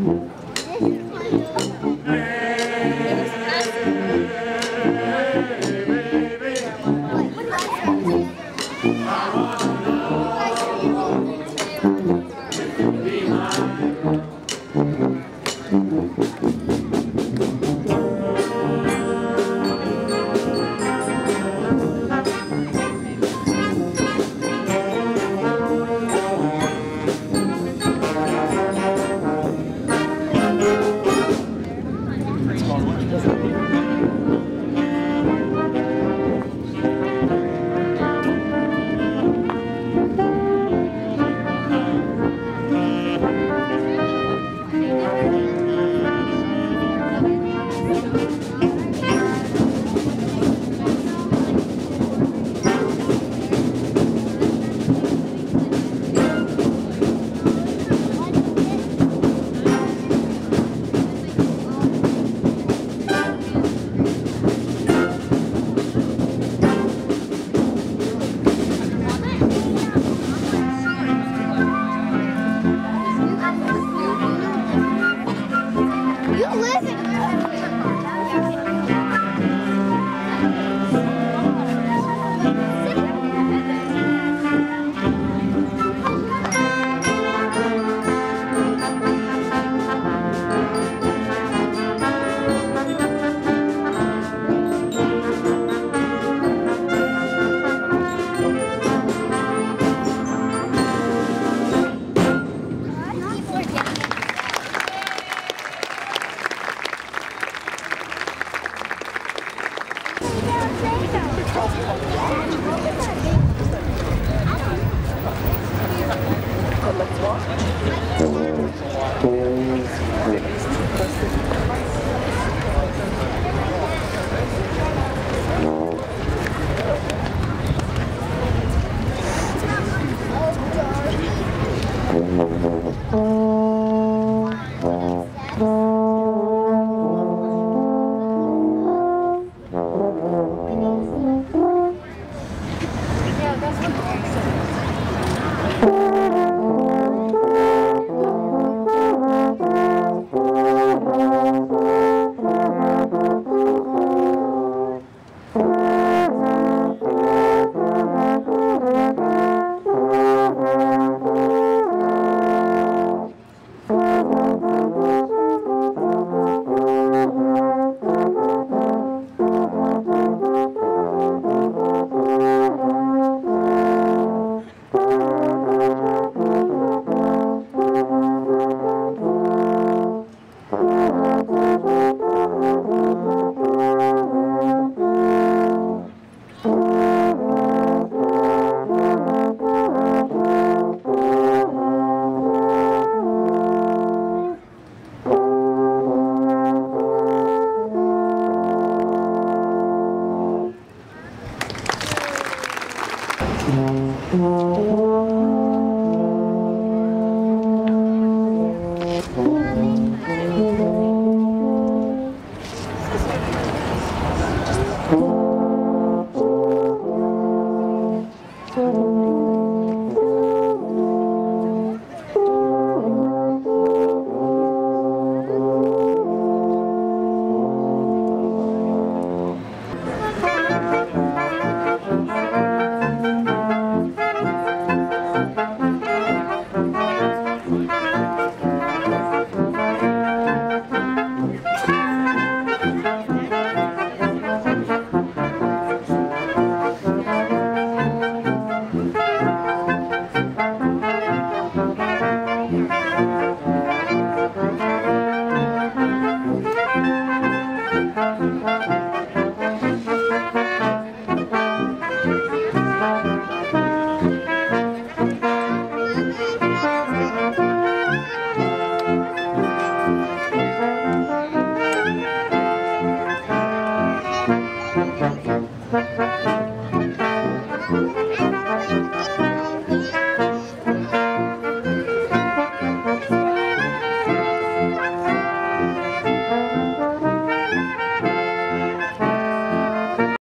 You ね